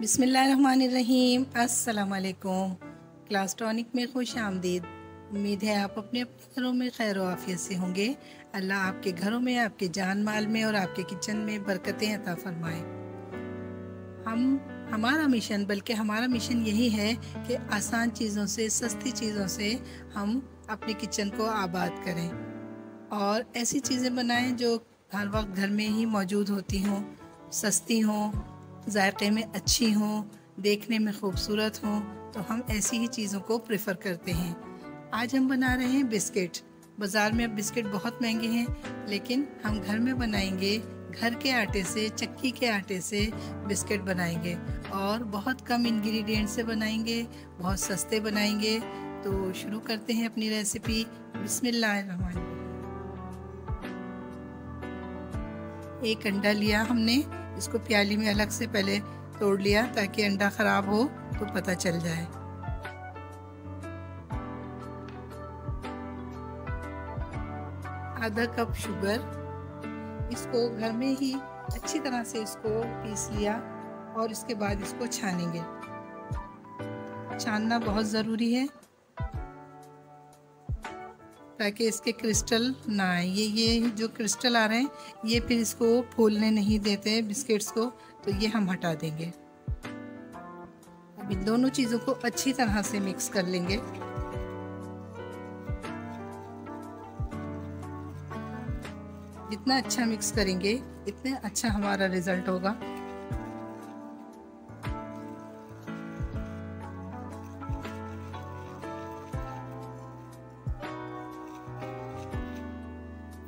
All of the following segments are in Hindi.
बिसमीम असलकुम क्लास टॉनिक में खुश आमदीद। उम्मीद है आप अपने अपने घरों में खैर आफियत से होंगे। अल्लाह आपके घरों में, आपके जान माल में और आपके किचन में बरकतें अता फरमाए। हम, हमारा मिशन, बल्कि हमारा मिशन यही है कि आसान चीज़ों से, सस्ती चीज़ों से हम अपने किचन को आबाद करें। और ऐसी चीज़ें बनाएँ जो हर वक्त घर में ही मौजूद होती हों, सस्ती हों जायके में अच्छी हों, देखने में खूबसूरत हों तो हम ऐसी ही चीज़ों को प्रेफर करते हैं। आज हम बना रहे हैं बिस्किट। बाज़ार में अब बिस्किट बहुत महँगे हैं, लेकिन हम घर में बनाएँगे, घर के आटे से, चक्की के आटे से बिस्किट बनाएँगे और बहुत कम इंग्रेडिएंट से बनाएँगे, बहुत सस्ते बनाएँगे। तो शुरू करते हैं अपनी रेसिपी बिस्मिल्लाह एक अंडा लिया हमने। इसको प्याली में अलग से पहले तोड़ लिया ताकि अंडा ख़राब हो तो पता चल जाए। आधा कप शुगर। इसको घर में ही अच्छी तरह से इसको पीस लिया और इसके बाद इसको छानेंगे। छानना बहुत ज़रूरी है। ताकि इसके क्रिस्टल ना आए। ये ये जो क्रिस्टल आ रहे हैं, ये फिर इसको फूलने नहीं देते बिस्किट्स को तो ये हम हटा देंगे। अब इन दोनों चीज़ों को अच्छी तरह से मिक्स कर लेंगे। जितना अच्छा मिक्स करेंगे, इतने अच्छा हमारा रिज़ल्ट होगा।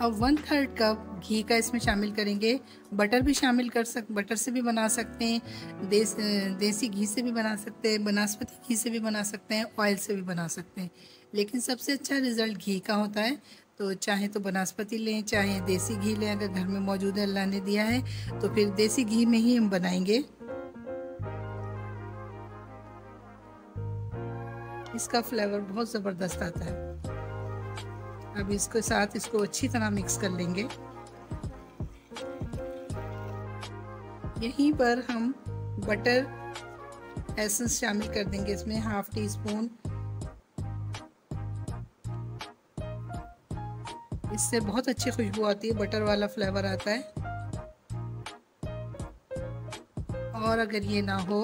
अब वन थर्ड कप घी का इसमें शामिल करेंगे। बटर भी शामिल कर सक बटर से भी बना सकते हैं, देस, देसी घी से भी बना सकते हैं बनास्पति घी से भी बना सकते हैं ऑयल से भी बना सकते हैं। लेकिन सबसे अच्छा रिज़ल्ट घी का होता है। तो चाहे तो बनास्पति लें, चाहे देसी घी लें, अगर घर में मौजूद है, अल्लाह ने दिया है तो फिर देसी घी में ही हम बनाएँगे। इसका फ्लेवर बहुत ज़बरदस्त आता है। अब इसके साथ इसको अच्छी तरह मिक्स कर लेंगे। यहीं पर हम बटर एसेंस शामिल कर देंगे, इसमें हाफ़ टी स्पून इससे बहुत अच्छी खुशबू आती है बटर वाला फ्लेवर आता है। और अगर ये ना हो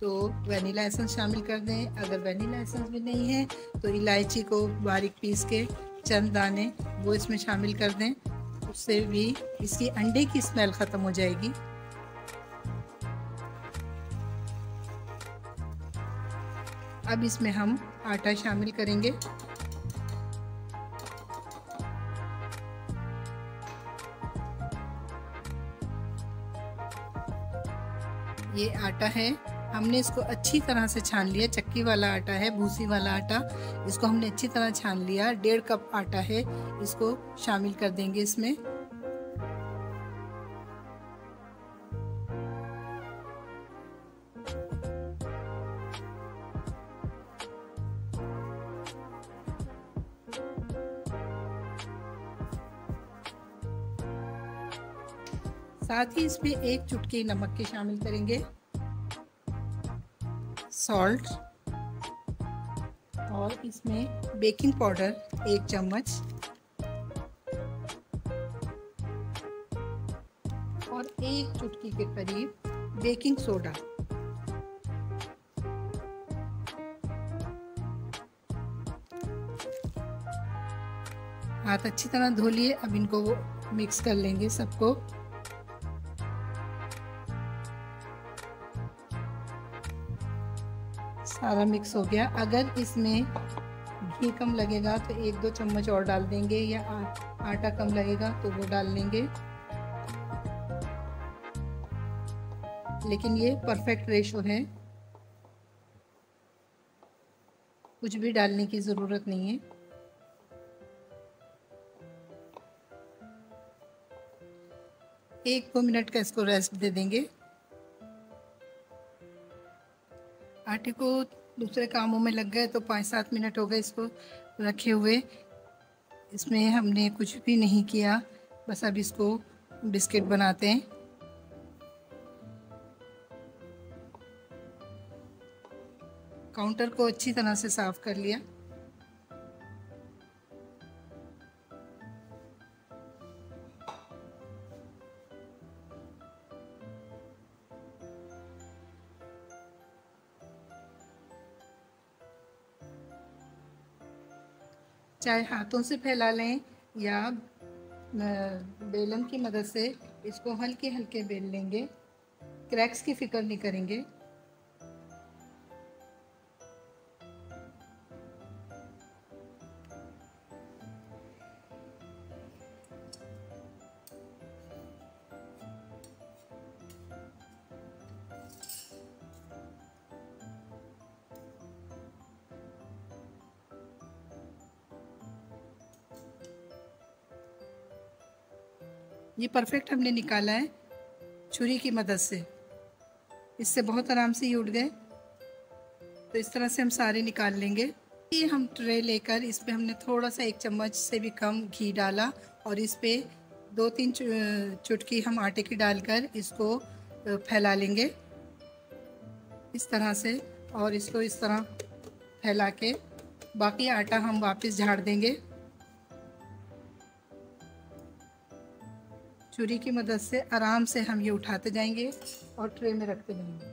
तो वनीला एसेंस शामिल कर दें। अगर वनीला एसेंस भी नहीं है तो इलायची को बारीक पीस के चंद दाने वो इसमें शामिल कर दें। उससे भी इसकी अंडे की स्मेल ख़त्म हो जाएगी। अब इसमें हम आटा शामिल करेंगे। ये आटा है। हमने इसको अच्छी तरह से छान लिया। चक्की वाला आटा है, भूसी वाला आटा। इसको हमने अच्छी तरह छान लिया। डेढ़ कप आटा है, इसको शामिल कर देंगे इसमें। साथ ही इसमें एक चुटकी नमक के शामिल करेंगे। सॉल्ट और इसमें बेकिंग पाउडर एक चम्मच और एक चुटकी के करीब बेकिंग सोडा हाथ अच्छी तरह धो लिए, अब इनको मिक्स कर लेंगे सबको। सारा मिक्स हो गया। अगर इसमें घी कम लगेगा तो एक दो चम्मच और डाल देंगे या आ, आटा कम लगेगा तो वो डाल लेंगे। लेकिन ये परफेक्ट रेशो है। कुछ भी डालने की ज़रूरत नहीं है। एक दो मिनट का इसको रेस्ट दे देंगे। आटे को दूसरे कामों में लग गए तो पाँच सात मिनट हो गए इसको रखे हुए। इसमें हमने कुछ भी नहीं किया, बस अब इसको बिस्किट बनाते हैं। काउंटर को अच्छी तरह से साफ़ कर लिया। चाहे हाथों से फैला लें या बेलन की मदद से इसको हल्के हल्के बेल लेंगे। क्रैक्स की फ़िक्र नहीं करेंगे। ये परफेक्ट हमने निकाला है छुरी की मदद से। इससे बहुत आराम से ये उठ गए। तो इस तरह से हम सारे निकाल लेंगे। ये हम ट्रे लेकर इस पर हमने थोड़ा सा एक चम्मच से भी कम घी डाला और इस पर दो तीन चुटकी हम आटे की डालकर इसको फैला लेंगे। इस तरह से और इसको इस तरह फैला के बाकी आटा हम वापस झाड़ देंगे। छुरी की मदद से आराम से हम ये उठाते जाएँगे और ट्रे में रखते जाएँगे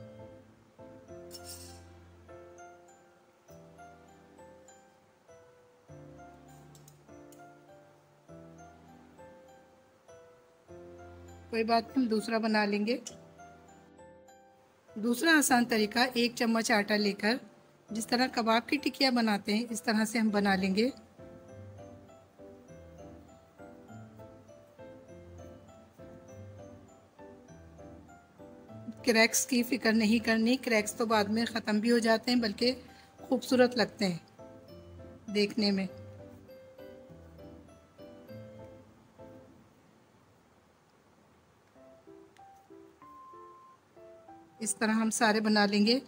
कोई बात नहीं दूसरा बना लेंगे। दूसरा आसान तरीका, एक चम्मच आटा लेकर जिस तरह कबाब की टिकिया बनाते हैं, इस तरह से हम बना लेंगे। क्रैक्स की फ़िक्र नहीं करनी। क्रैक्स तो बाद में ख़त्म भी हो जाते हैं, बल्कि खूबसूरत लगते हैं देखने में। इस तरह हम सारे बना लेंगे,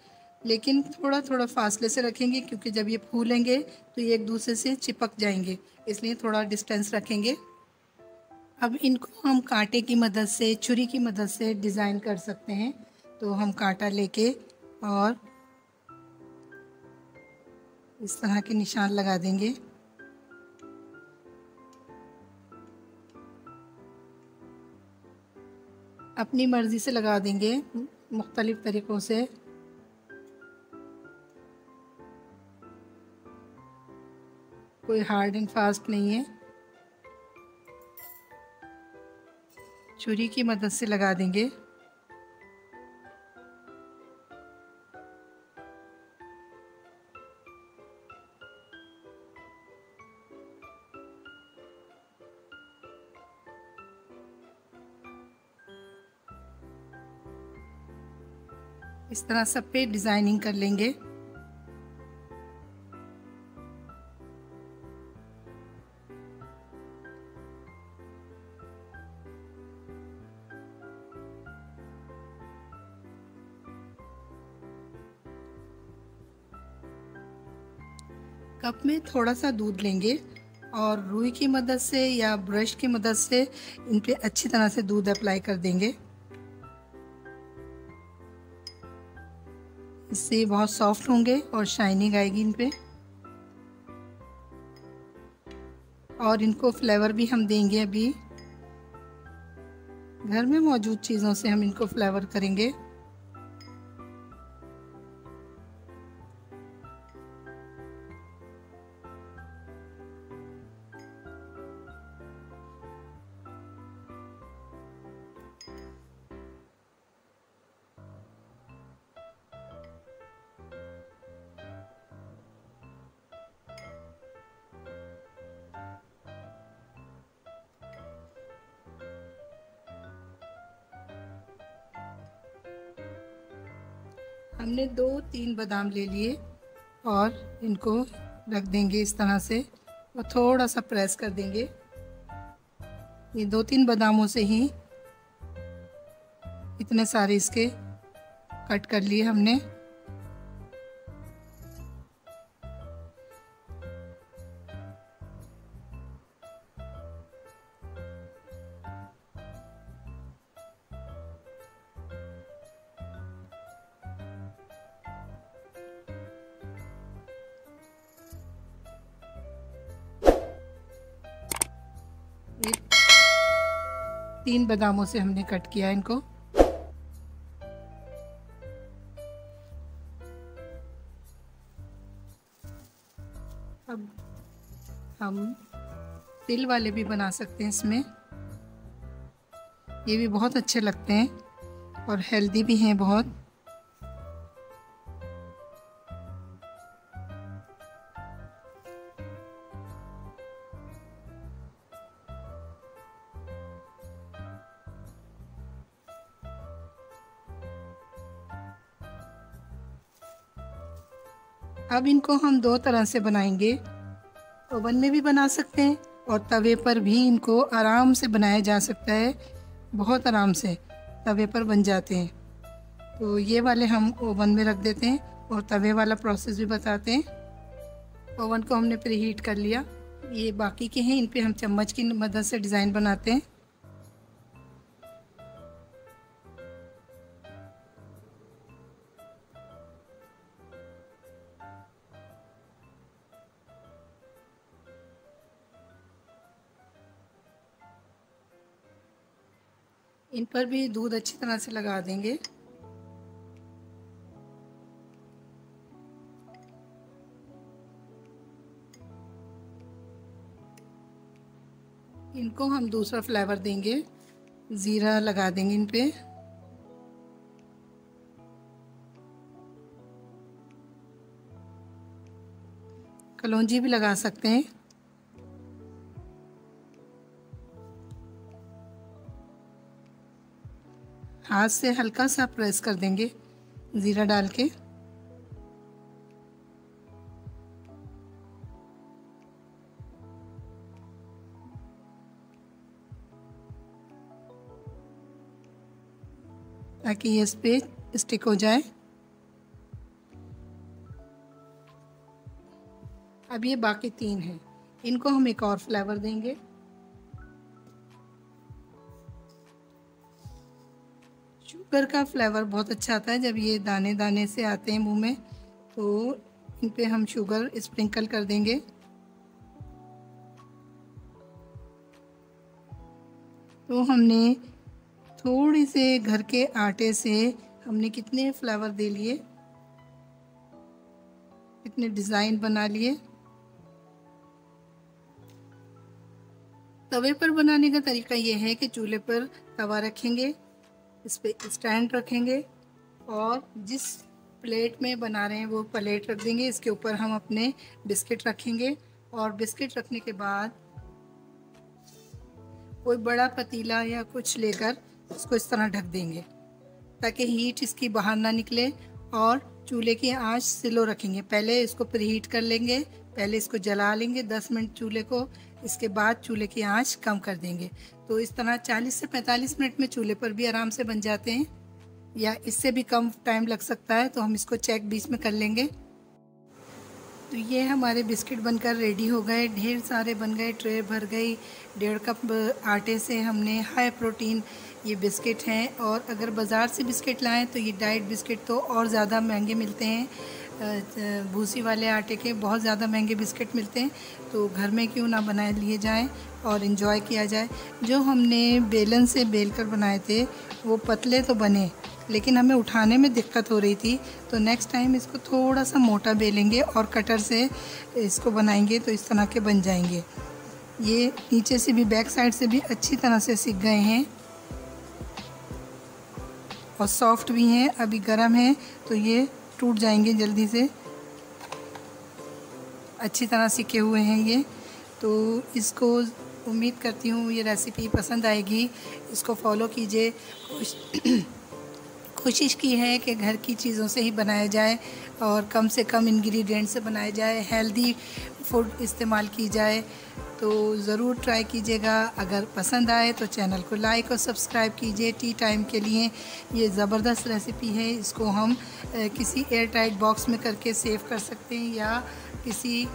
लेकिन थोड़ा थोड़ा फासले से रखेंगे, क्योंकि जब ये फूलेंगे तो ये एक दूसरे से चिपक जाएँगे, इसलिए थोड़ा डिस्टेंस रखेंगे। अब इनको हम कांटे की मदद से, छुरी की मदद से डिज़ाइन कर सकते हैं। तो हम कांटा लेके और इस तरह के निशान लगा देंगे। अपनी मर्ज़ी से लगा देंगे मुख्तलिफ़ तरीक़ों से। कोई हार्ड एंड फास्ट नहीं है। छुरी की मदद से लगा देंगे। इस तरह सब पे डिज़ाइनिंग कर लेंगे। कप में थोड़ा सा दूध लेंगे और रुई की मदद से या ब्रश की मदद से इन पे अच्छी तरह से दूध अप्लाई कर देंगे। इससे बहुत सॉफ्ट होंगे और शाइनिंग आएगी इन पर और इनको फ्लेवर भी हम देंगे अभी। घर में मौजूद चीज़ों से हम इनको फ्लेवर करेंगे। हमने दो तीन बादाम ले लिए और इनको रख देंगे इस तरह से और थोड़ा सा प्रेस कर देंगे। ये दो तीन बादामों से ही इतने सारे इसके कट कर लिए हमने। तीन बादामों से हमने कट किया इनको। अब हम तिल वाले भी बना सकते हैं इसमें। ये भी बहुत अच्छे लगते हैं और हेल्दी भी हैं बहुत। अब इनको हम दो तरह से बनाएँगे। ओवन में भी बना सकते हैं और तवे पर भी इनको आराम से बनाया जा सकता है। बहुत आराम से तवे पर बन जाते हैं। तो ये वाले हम ओवन में रख देते हैं और तवे वाला प्रोसेस भी बताते हैं। ओवन को हमने प्री हीट कर लिया। ये बाकी के हैं इन पर हम चम्मच की मदद से डिज़ाइन बनाते हैं। इन पर भी दूध अच्छी तरह से लगा देंगे। इनको हम दूसरा फ्लेवर देंगे। ज़ीरा लगा देंगे इन पे। कलौंजी भी लगा सकते हैं। हाथ से हल्का सा प्रेस कर देंगे ज़ीरा डाल के। ताकि ये इस पर स्टिक हो जाए। अब ये बाकी तीन हैं। इनको हम एक और फ्लेवर देंगे। शुगर का फ्लेवर बहुत अच्छा आता है। जब ये दाने दाने से आते हैं मुँह में तो इन पे हम शुगर स्प्रिंकल कर देंगे। तो हमने थोड़ी से घर के आटे से हमने कितने फ्लेवर दे लिए, कितने डिज़ाइन बना लिए। तवे पर बनाने का तरीका ये है कि चूल्हे पर तवा रखेंगे। इस पर स्टैंड रखेंगे और जिस प्लेट में बना रहे हैं वो प्लेट रख देंगे। इसके ऊपर हम अपने बिस्किट रखेंगे और बिस्किट रखने के बाद कोई बड़ा पतीला या कुछ लेकर उसको इस तरह ढक देंगे ताकि हीट इसकी बाहर ना निकले और चूल्हे की आँच स्लो रखेंगे। पहले इसको प्रीहीट कर लेंगे पहले इसको जला लेंगे 10 मिनट चूल्हे को, इसके बाद चूल्हे की आँच कम कर देंगे। तो इस तरह 40 से 45 मिनट में चूल्हे पर भी आराम से बन जाते हैं, या इससे भी कम टाइम लग सकता है तो हम इसको चेक बीच में कर लेंगे। तो ये हमारे बिस्किट बनकर रेडी हो गए, ढेर सारे बन गए, ट्रे भर गई, डेढ़ कप आटे से हमने हाई प्रोटीन ये बिस्किट हैं, और अगर बाज़ार से बिस्किट लाएँ तो ये डाइट बिस्किट तो और ज़्यादा महँगे मिलते हैं। भूसी वाले आटे के बहुत ज़्यादा महँगे बिस्किट मिलते हैं तो घर में क्यों ना बनाए लिए जाएँ और इन्जॉय किया जाए। जो हमने बेलन से बेल कर बनाए थे, वो पतले तो बने, लेकिन हमें उठाने में दिक्कत हो रही थी तो नेक्स्ट टाइम इसको थोड़ा सा मोटा बेलेंगे और कटर से इसको बनाएँगे तो इस तरह के बन जाएँगे। ये नीचे से भी बैक साइड से भी अच्छी तरह से सीख गए हैं। और सॉफ्ट भी हैं, अभी गर्म है तो ये टूट जाएँगे जल्दी से। अच्छी तरह सीखे हुए हैं ये। तो इसको उम्मीद करती हूँ ये रेसिपी पसंद आएगी। इसको फॉलो कीजिए। कोशिश की है कि घर की चीज़ों से ही बनाया जाए और कम से कम इंग्रेडिएंट से बनाया जाए। हेल्दी फ़ूड इस्तेमाल की जाए। तो ज़रूर ट्राई कीजिएगा। अगर पसंद आए तो चैनल को लाइक और सब्सक्राइब कीजिए। टी टाइम के लिए ये ज़बरदस्त रेसिपी है। इसको हम किसी एयर टाइट बॉक्स में करके सेव कर सकते हैं या किसी,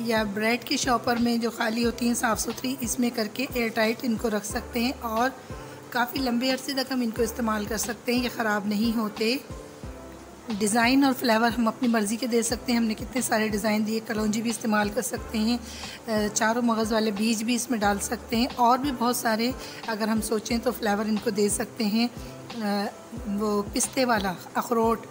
या ब्रेड के शॉपर में जो खाली होती हैं साफ़ सुथरी, इसमें करके एयर टाइट इनको रख सकते हैं और काफ़ी लंबे अरसे तक हम इनको इस्तेमाल कर सकते हैं। ये ख़राब नहीं होते। डिज़ाइन और फ्लेवर हम अपनी मर्ज़ी के दे सकते हैं। हमने कितने सारे डिज़ाइन दिए, कलौजी भी इस्तेमाल कर सकते हैं चारों मगज़ वाले बीज भी इसमें डाल सकते हैं और भी बहुत सारे अगर हम सोचें तो फ्लेवर इनको दे सकते हैं। वो पिस्ते वाला, अखरोट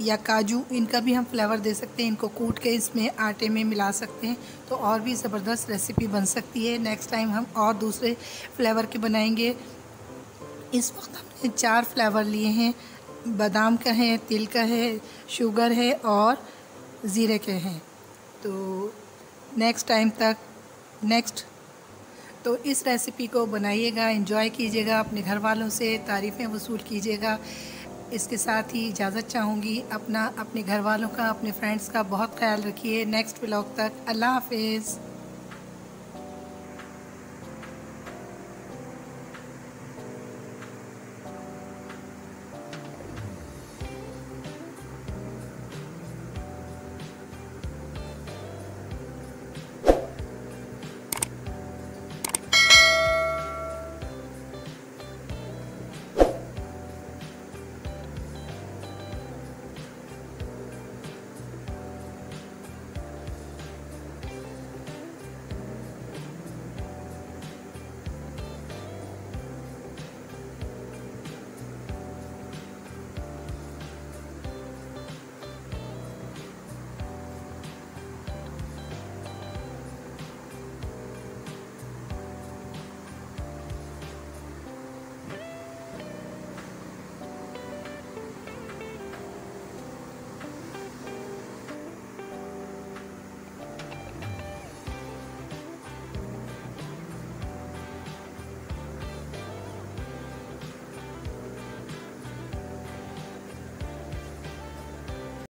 या काजू, इनका भी हम फ्लेवर दे सकते हैं। इनको कूट के इसमें आटे में मिला सकते हैं तो और भी ज़बरदस्त रेसिपी बन सकती है। नेक्स्ट टाइम हम और दूसरे फ्लेवर के बनाएँगे। इस वक्त हमने चार फ्लेवर लिए हैं। बादाम का है, तिल का है, शुगर है और ज़ीरे के हैं। तो नेक्स्ट टाइम तक नेक्स्ट तो इस रेसिपी को बनाइएगा इंजॉय कीजिएगा, अपने घर वालों से तारीफ़ें वसूल कीजिएगा। इसके साथ ही इजाज़त चाहूँगी, अपना, अपने घर वालों का, अपने फ्रेंड्स का बहुत ख्याल रखिए। नेक्स्ट ब्लॉग तक, अल्लाह हाफिज़।